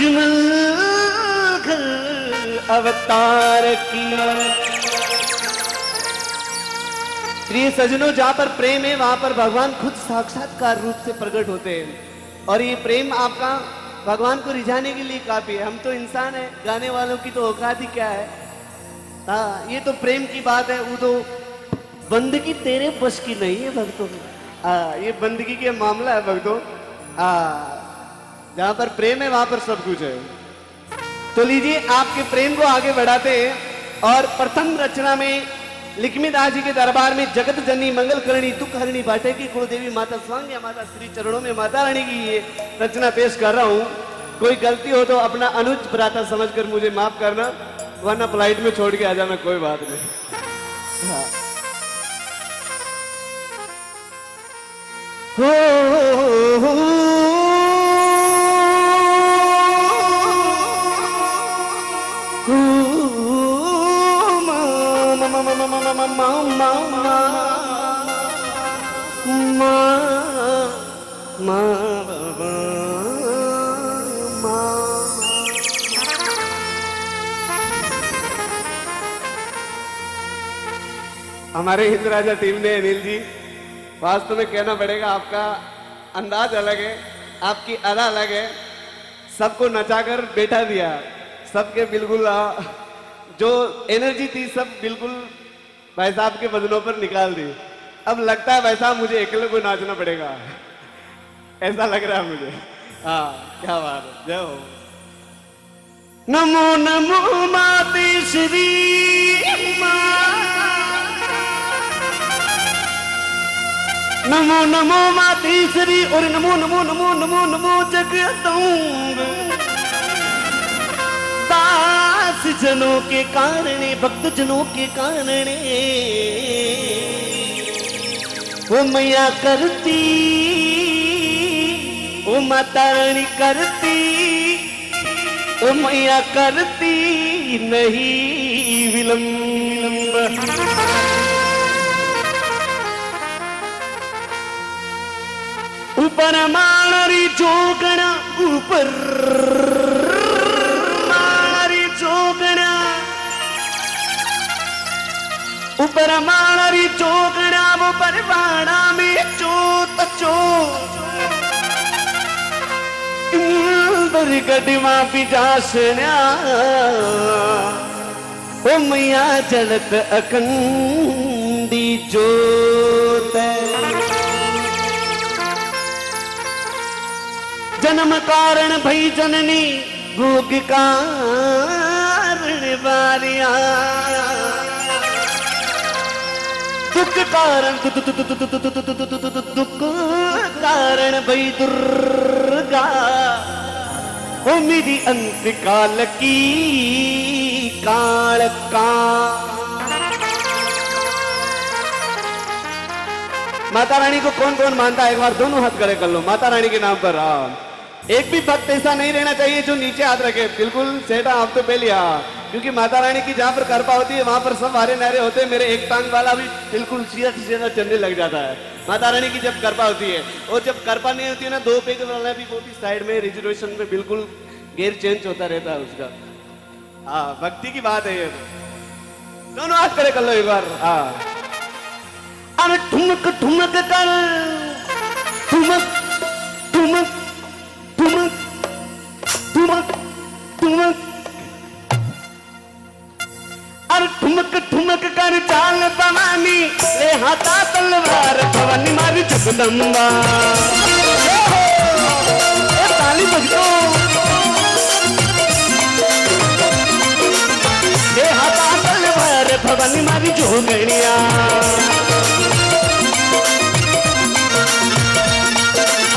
अजमल घर अवतार की। प्रिय सजनों, जहाँ पर प्रेम है, वहाँ पर भगवान खुद साक्षात्कार रूप से प्रकट होते हैं। और ये प्रेम आपका भगवान को रिझाने के लिए काफ़ी है। हम तो इंसान है, गाने वालों की तो औकात ही क्या है? हाँ ये तो प्रेम की बात है, वो तो बंदगी तेरे बस की नहीं है, भक्तों हाँ ये बंदगी के मामला है, भक्तों। हाँ। जहाँ पर प्रेम है वहाँ पर सब कुछ है। तो लीजिए आपके प्रेम को आगे बढ़ाते हैं और प्रथम रचना में लिखमी दास जी के दरबार में जगत जननी मंगल करणी दुख हरणी बाटे की कुलदेवी माता स्वांग माता श्री चरणों में माता रानी की ये रचना पेश कर रहा हूँ। कोई गलती हो तो अपना अनुज भ्राता समझकर मुझे माफ़ करना वरना फ़्लाइट में छोड़ के आ जाना कोई बात नहीं। हो, हो, हमारे हिंद राजा टीम ने अनिल जी, वास्तव में कहना पड़ेगा आपका अंदाज अलग है, आपकी अदा अलग है। सबको नचाकर बैठा दिया, सबके बिल्कुल जो एनर्जी थी सब बिल्कुल भाई साहब के बदनों पर निकाल दी। अब लगता है भाई साहब मुझे अकेले को नाचना पड़ेगा। ऐसा लग रहा है मुझे। हाँ क्या बात है। जय हो। नमो नमो माते श्री नमो नमो माते श्री और नमो नमो नमो नमो नमो जगदम्ब दास जनों के कारण, भक्त जनों के कारण। वो मैया करती वो माता रानी करती वो मैया करती नहीं विलंब। ऊपर माणरी जोगणा, ऊपर ऊपर माणरी जोगणा वो परवाणा में चोत चो गडमा पिजासण्या ओ मैया जलत अखंडी जोत। जन्म कारण भई जननी, भोग कारण बारिया दुख कारण दुख कारण भई दुर्गा। ओ मेरी अंत काल की काल का। माता रानी को कौन कौन मानता है? एक बार दोनों हाथ खड़े कर लो। माता रानी के नाम पर हाँ एक भी भक्त ऐसा नहीं रहना चाहिए जो नीचे हाथ रखे। बिल्कुल, सेठा, आप तो पहले हाँ क्योंकि माता रानी की जहाँ पर कृपा होती है, वहाँ पर सब हरे नारे होते हैं। मेरे एक टांग वाला भी बिल्कुल सीधा सीधा चलने लग जाता है। माता रानी की जब कृपा होती है, और जब कृपा नहीं होती है ना, दो पेग वाला भी वो भी साइड में रिजर्वेशन में बिल्कुल गेयर चेंज होता रहता है उसका। हाँ भक्ति की बात है ये दोनों हाथ करे कर लो एक बार? हाँ। अरे ठुमक ठुमक कर। ठुमक ठुमक ठुमक ठुमक ठुमक। ठुमक ठुमक कर चाल भवानी ले हाथा तलवार, भवानी मारी जगदम्बा। ताली बजो ले हाथा तलवार, भवानी मारी जोगणिया।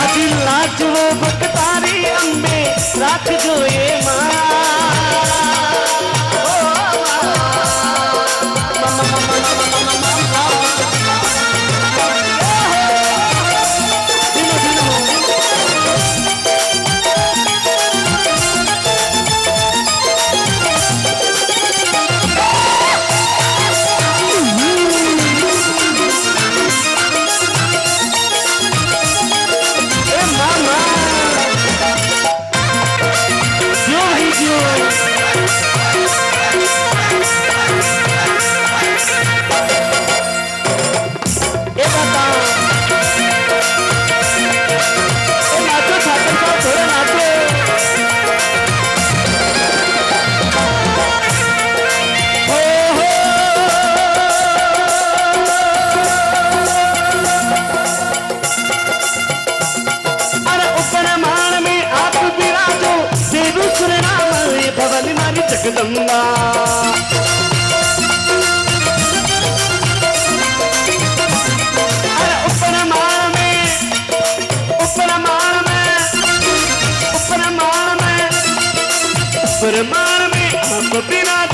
अभी लाज वो भक्तारी अम्बे राख जो ये माँ। अरे ऊपर माल में आप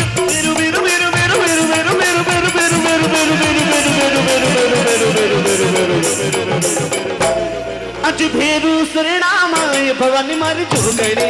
अज भेरू सुरनाम भवन मर अज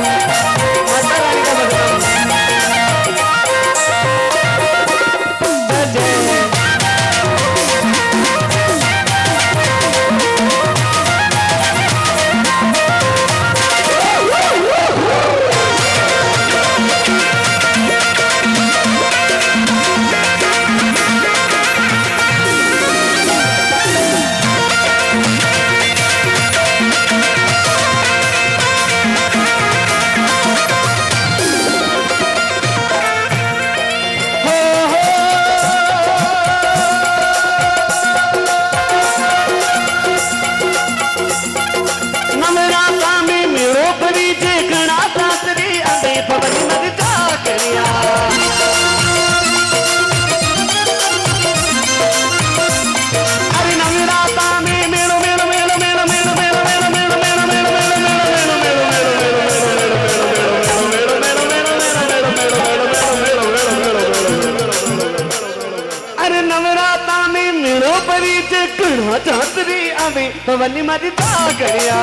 चातरी अबे पवन मर जा करिया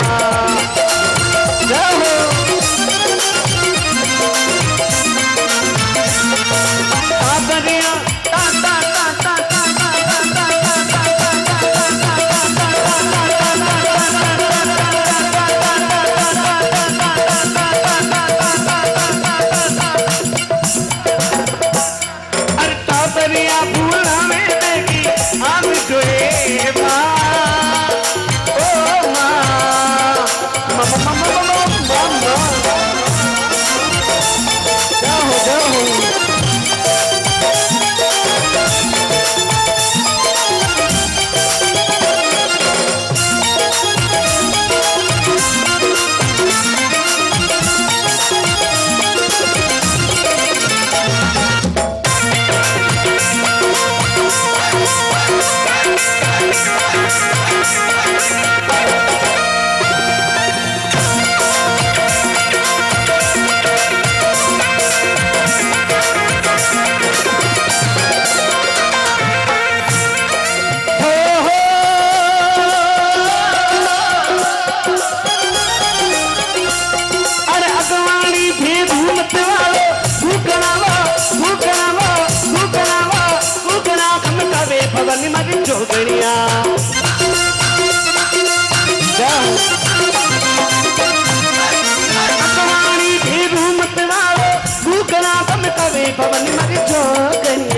जय ता ता ता ता ता ता ता ता ता ता अरे सुखड़िया भूमत वारो भूकना तम तवे पवन मर छोकड़िया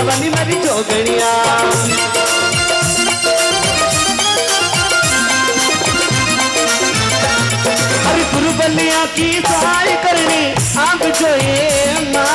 भवानी मारी जोगणिया अरे गुरु बलिया की सहाय करनी आप जो ये माँ।